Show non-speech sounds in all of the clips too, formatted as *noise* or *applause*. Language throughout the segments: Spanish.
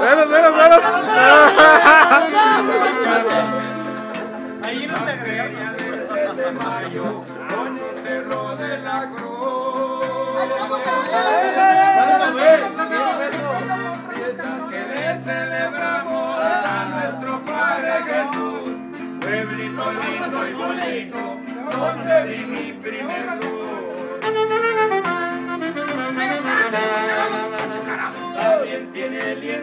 Menos, menos, menos. Ahí no te de mayo la cruz. A nuestro Padre Jesús. Pueblito lindo y bonito, donde vi mi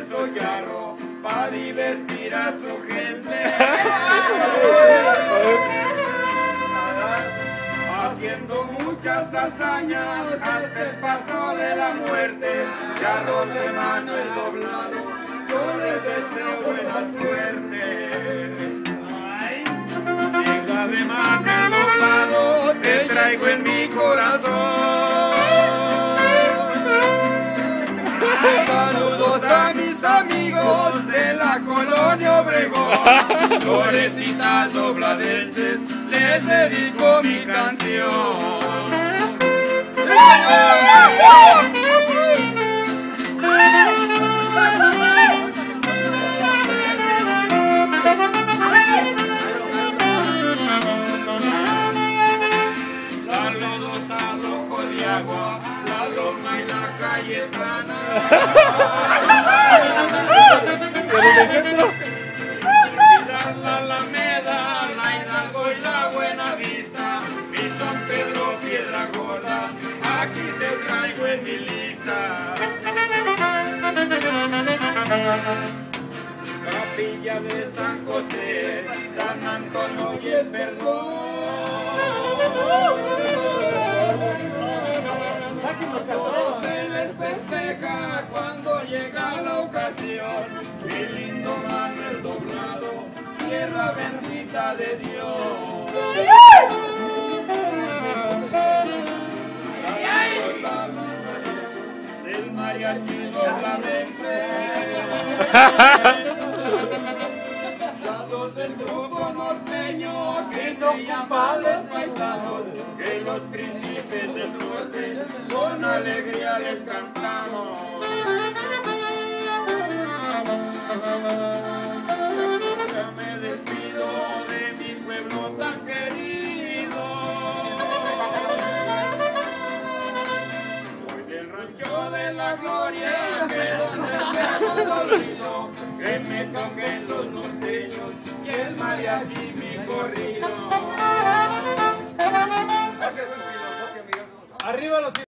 yarro para divertir a su gente. Haciendo muchas hazañas hasta el paso de la muerte. Yarro de mano el doblado, yo les deseo buena suerte. Venga de mano el doblado, te traigo en mi corazón. Mis amigos de la colonia Obregón, *laughs* florecitas dobladenses, les dedico mi canción. Saludos al ojo de agua, la loma y la cayetana. Olvidar *laughs* de San José, San Antonio y el Perdón. A todos se les festeja cuando llega la ocasión. Mi lindo Manuel doblado, tierra bendita de Dios. Del mariachi dobladense. *laughs* llama los paisanos, que los príncipes del norte con alegría les cantamos. Ya me despido de mi pueblo tan querido. Soy del rancho de la gloria, que es el que me toquen los norteños y el mariachi mi corrido. *laughs* Arriba los